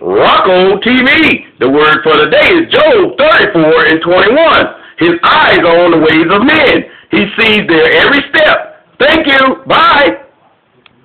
Rocko TV. The word for the day is Job 34 and 21. His eyes are on the ways of men. He sees their every step. Thank you. Bye.